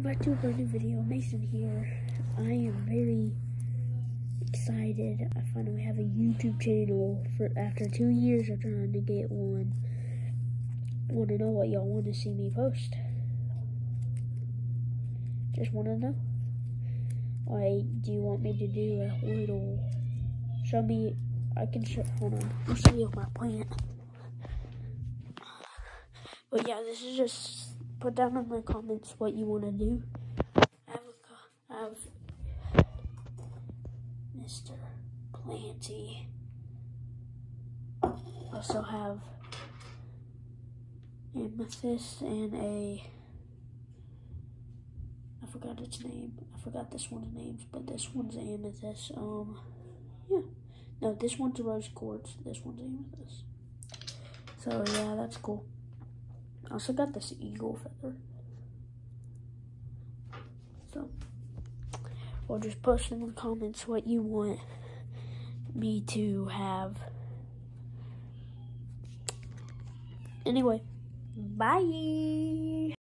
back to a brand new video. Mason here. I am very excited. I finally have a YouTube channel for after two years of trying to get one. Want to know what y'all want to see me post? Just want to know. Like, do you want me to do a little? Show me. I can show. Hold on. I'll show you my plant. But yeah, this is just put down in the comments what you want to do. I have, a, have Mr. Planty. Also have amethyst and a I forgot its name. I forgot this one's names, but this one's amethyst. Um, yeah. No, this one's rose quartz. This one's amethyst. So yeah, that's cool. I also got this eagle feather. So, or just post in the comments what you want me to have. Anyway, bye.